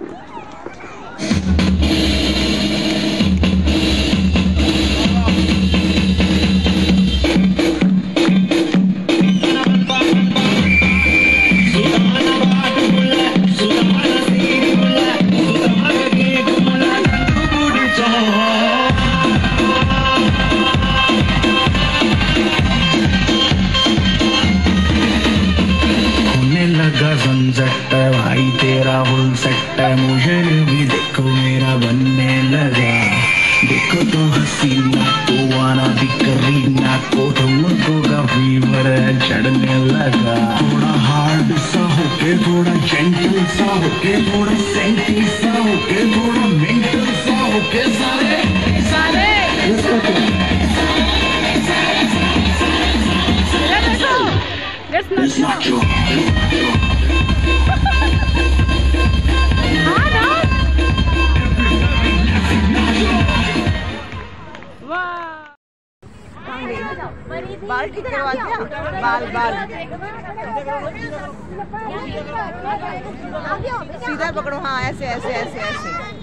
you sunset भाई तेरा full set है मुझे भी देखो मेरा बनने लगा। देखो तो हसीना तो आना भी करीना को तुमको का फीवर है चढ़ने लगा। थोड़ा हार्ड सा होके थोड़ा जेंटल सा होके थोड़ा सेंटी सा होके थोड़ा मेंटल सा होके सारे सारे। It's not your बाल ठीक करवा दिया बाल बाल सीधा पकड़ो हाँ ऐसे ऐसे ऐसे ऐसे।